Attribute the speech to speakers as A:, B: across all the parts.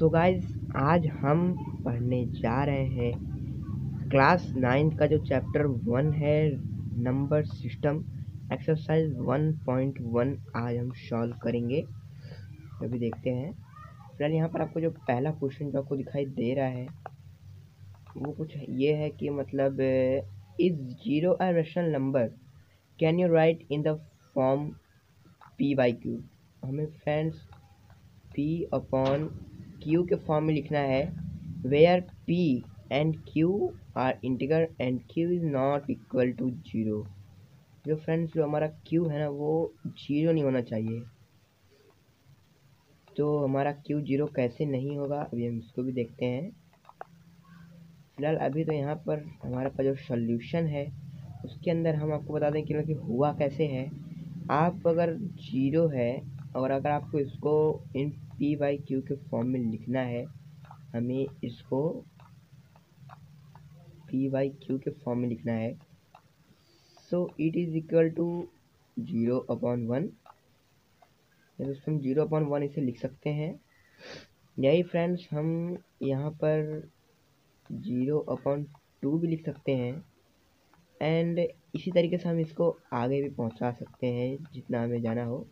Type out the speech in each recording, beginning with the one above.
A: सो so guys आज हम पढ़ने जा रहे हैं क्लास नाइन्थ का जो चैप्टर वन है number system exercise one point one आज हम सॉल्व करेंगे। अभी देखते हैं। फ़िलहाल यहाँ पर आपको जो पहला क्वेश्चन जो आपको दिखाई दे रहा है, वो कुछ ये है कि मतलब is zero a rational number can you write in the form P by Q हमें फ्रेंड्स पी अपॉन क्यू के फॉर्म में लिखना है where P and Q are integer and Q is not equal to zero जो friends जो हमारा Q है ना, वो ज़ीरो नहीं होना चाहिए। तो हमारा क्यू ज़ीरो कैसे नहीं होगा, अभी हम इसको भी देखते हैं। फ़िलहाल अभी तो यहाँ पर हमारे पास जो सोल्यूशन है, उसके अंदर हम आपको बता दें कि मतलब हुआ कैसे है। आप अगर ज़ीरो है, और अगर आपको इसको इन पी बाई क्यू के फॉर्म में लिखना है, हमें इसको पी बाई क्यू के फॉर्म में लिखना है। So it is equal to zero upon one दोस्तों, हम ज़ीरो अपॉन वन इसे लिख सकते हैं। यही फ्रेंड्स हम यहाँ पर ज़ीरो अपॉन टू भी लिख सकते हैं। एंड इसी तरीके से हम इसको आगे भी पहुँचा सकते हैं, जितना हमें जाना हो।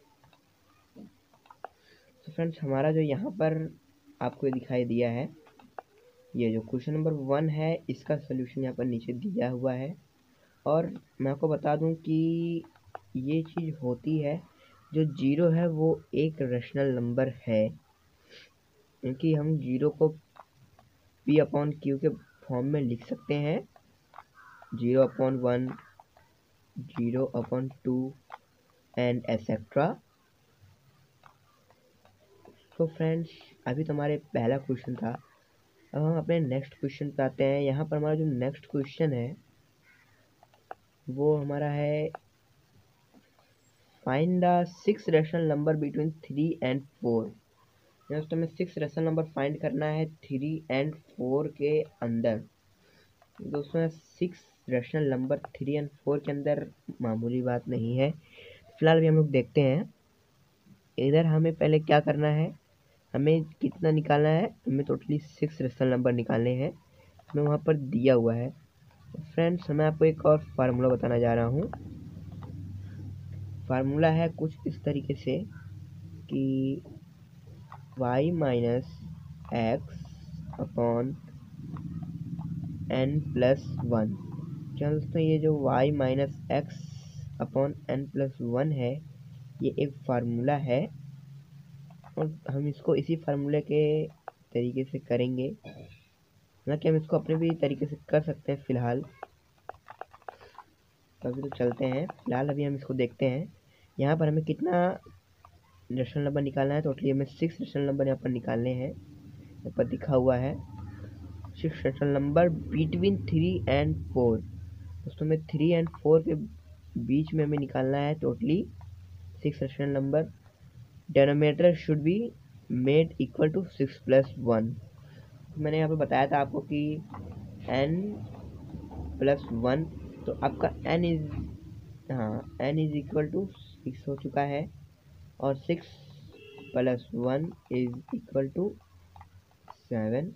A: तो फ्रेंड्स हमारा जो यहाँ पर आपको दिखाई दिया है, ये जो क्वेश्चन नंबर वन है, इसका सोल्यूशन यहाँ पर नीचे दिया हुआ है। और मैं आपको बता दूँ कि ये चीज़ होती है, जो ज़ीरो है, वो एक रेशनल नंबर है। क्योंकि हम ज़ीरो को पी अपॉन क्यू के फॉर्म में लिख सकते हैं। Zero upon one zero upon two and etcetera तो फ्रेंड्स अभी तो हमारे पहला क्वेश्चन था। अब हम अपने नेक्स्ट क्वेश्चन पे आते हैं। यहाँ पर हमारा जो नेक्स्ट क्वेश्चन है, वो हमारा है find the six rational number between three and four दोस्तों हमें सिक्स रेशनल नंबर फाइंड करना है थ्री एंड फोर के अंदर। दोस्तों six rational number three and four के अंदर मामूली बात नहीं है। फ़िलहाल भी हम लोग देखते हैं। इधर हमें पहले क्या करना है? हमें कितना निकालना है? हमें टोटली सिक्स रेशनल नंबर निकालने हैं। हमें वहाँ पर दिया हुआ है। फ्रेंड्स मैं आपको एक और फार्मूला बताना जा रहा हूँ। फार्मूला है कुछ इस तरीके से कि y minus X upon N plus one क्या दोस्तों, ये जो y minus X upon N plus one है, ये एक फार्मूला है। और हम इसको इसी फार्मूले के तरीके से करेंगे। हालाँकि हम इसको अपने भी तरीके से कर सकते हैं फ़िलहाल। तो अभी तो चलते हैं। फ़िलहाल अभी हम इसको देखते हैं। यहाँ पर हमें कितना रेशनल नंबर निकालना है? टोटली हमें सिक्स रेशनल नंबर यहाँ पर निकालने हैं। यहाँ पर दिखा हुआ है। Six rational number between three and four दोस्तों में थ्री एंड फोर के बीच में हमें निकालना है। Totally six rational number denominator should be made equal to six plus one मैंने यहाँ पे बताया था आपको कि एन प्लस वन तो आपका एन इज़ हाँ N is equal to six हो चुका है, और six plus one is equal to seven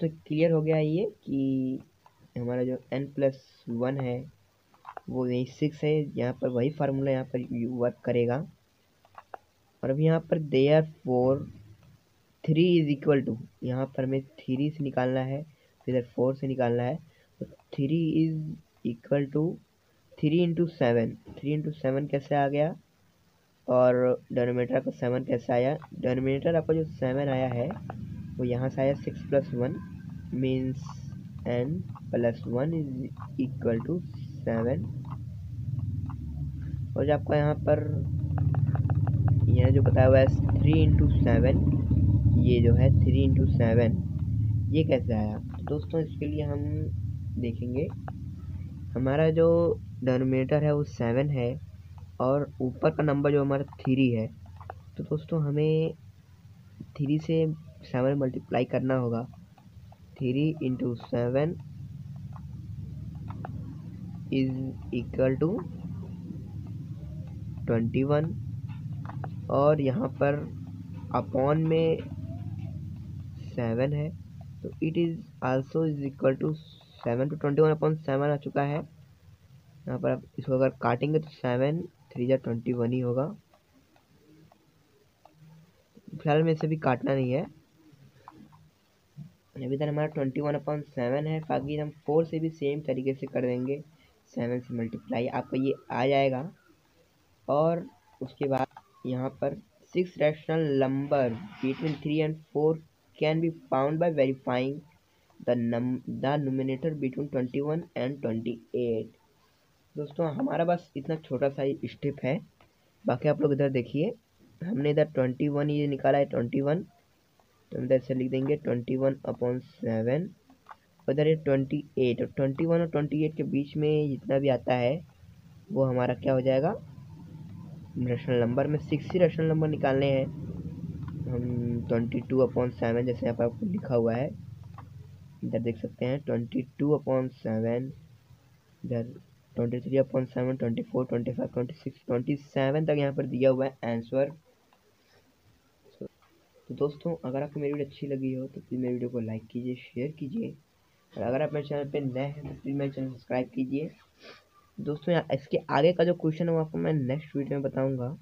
A: तो क्लियर हो गया ये कि हमारा जो एन प्लस वन है वो यही सिक्स है, यहाँ पर वही फार्मूला यहाँ पर वर्क करेगा। और अभी यहाँ पर there four three is equal to यहाँ पर हमें थ्री से निकालना है फिर फोर से निकालना है। तो three is equal to three into seven three into seven कैसे आ गया? और डोनोमीटर का सेवन कैसे आया? डोनोमीटर आपका जो सेवन आया है, वो यहाँ से आया six plus one means N plus one is equal to seven और जो आपका यहाँ पर यह जो बताया हुआ है थ्री इंटू सेवन ये जो है थ्री इंटू सेवन ये कैसे आया? तो दोस्तों, इसके लिए हम देखेंगे। हमारा जो डोनोमीटर है, वो सेवन है और ऊपर का नंबर जो हमारा थ्री है। तो दोस्तों, हमें थ्री से सेवन मल्टीप्लाई करना होगा। Three into seven is equal to twenty one और यहाँ पर अपॉन में सेवन है तो it is also is equal to seven to twenty one upon seven आ चुका है। यहाँ पर आप इसको अगर काटेंगे तो सेवन थ्री जा ट्वेंटी वन ही होगा। फ़िलहाल में इसे भी काटना नहीं है। अभी तक हमारा ट्वेंटी वन अपॉन सेवन है, बाकी हम फोर से भी सेम तरीके से कर देंगे। सेवन से मल्टीप्लाई आपका ये आ जाएगा। और उसके बाद यहाँ पर six rational number between three and four can be found by verifying the num the nominator between twenty one and twenty eight दोस्तों, हमारा बस इतना छोटा सा स्टेप है। बाकी आप लोग इधर देखिए। हमने इधर ट्वेंटी वन ये निकाला है ट्वेंटी वन तो हम इधर से लिख देंगे ट्वेंटी वन अपॉन सेवन उधर ये ट्वेंटी एट और ट्वेंटी वन और ट्वेंटी एट के बीच में जितना भी आता है, वो हमारा क्या हो जाएगा? रेशनल नंबर में सिक्स ही रेशनल नंबर निकालने हैं। हम ट्वेंटी टू अपॉन सेवन जैसे यहाँ पर आपको लिखा हुआ है। इधर देख सकते हैं ट्वेंटी टू अपॉन सेवन इधर twenty three upon seven twenty four twenty five twenty six twenty seven तक यहाँ पर दिया हुआ है आंसर तो दोस्तों, अगर आपको मेरी वीडियो अच्छी लगी हो तो प्लीज़ मेरी वीडियो को लाइक कीजिए शेयर कीजिए। और अगर आप मेरे चैनल पे नए हैं तो प्लीज़ मेरे चैनल सब्सक्राइब कीजिए। दोस्तों, यहाँ इसके आगे का जो क्वेश्चन है, वो आपको मैं नेक्स्ट वीडियो में बताऊँगा।